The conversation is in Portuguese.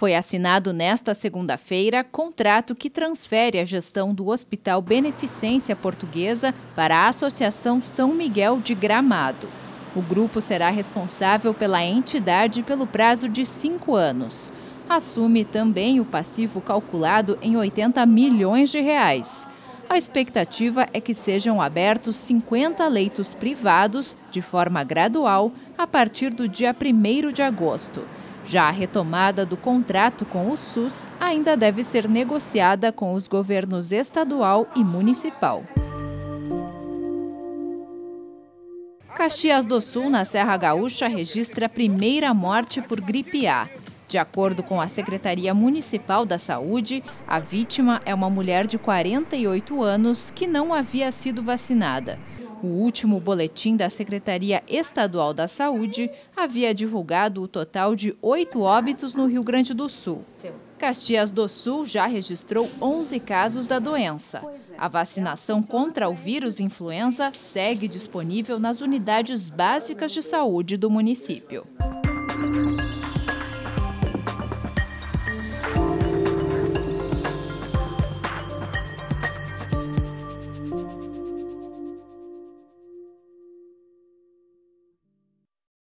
Foi assinado nesta segunda-feira contrato que transfere a gestão do Hospital Beneficência Portuguesa para a Associação São Miguel de Gramado. O grupo será responsável pela entidade pelo prazo de cinco anos. Assume também o passivo calculado em 80 milhões de reais. A expectativa é que sejam abertos 50 leitos privados de forma gradual a partir do dia 1 de agosto. Já a retomada do contrato com o SUS ainda deve ser negociada com os governos estadual e municipal. Caxias do Sul, na Serra Gaúcha, registra a primeira morte por gripe A. De acordo com a Secretaria Municipal da Saúde, a vítima é uma mulher de 48 anos que não havia sido vacinada. O último boletim da Secretaria Estadual da Saúde havia divulgado o total de oito óbitos no Rio Grande do Sul. Caxias do Sul já registrou 11 casos da doença. A vacinação contra o vírus influenza segue disponível nas unidades básicas de saúde do município.